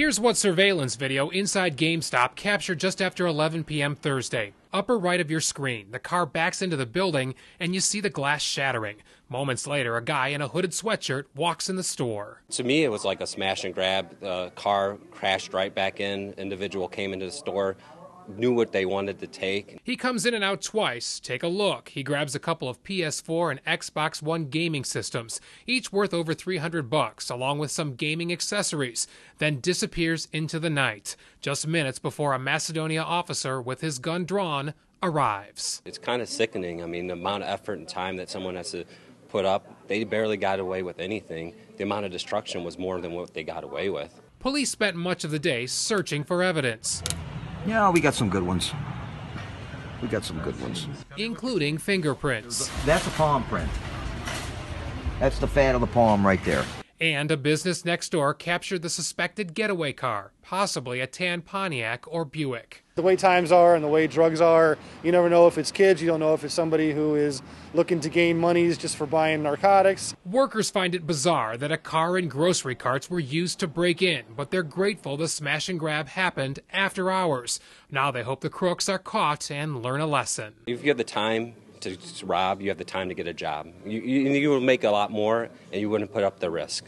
Here's what surveillance video inside GameStop captured just after 11 p.m. Thursday. Upper right of your screen, the car backs into the building and you see the glass shattering. Moments later, a guy in a hooded sweatshirt walks in the store. To me, it was like a smash and grab. The car crashed right back in. Individual came into the store, knew what they wanted to take. He comes in and out twice. Take a look. He grabs a couple of PS4 and Xbox One gaming systems, each worth over 300 bucks, along with some gaming accessories, then disappears into the night, just minutes before a Macedonia officer with his gun drawn arrives. It's kind of sickening. I mean, the amount of effort and time that someone has to put up, they barely got away with anything. The amount of destruction was more than what they got away with. Police spent much of the day searching for evidence. Yeah, we got some good ones. We got some good ones. Including fingerprints. That's a palm print. That's the fat of the palm right there. And a business next door captured the suspected getaway car, possibly a tan Pontiac or Buick. The way times are and the way drugs are, you never know if it's kids, you don't know if it's somebody who is looking to gain monies just for buying narcotics. Workers find it bizarre that a car and grocery carts were used to break in, but they're grateful the smash and grab happened after hours. Now they hope the crooks are caught and learn a lesson. If you have the time to rob, you have the time to get a job. You, you, you will make a lot more and you wouldn't put up the risk.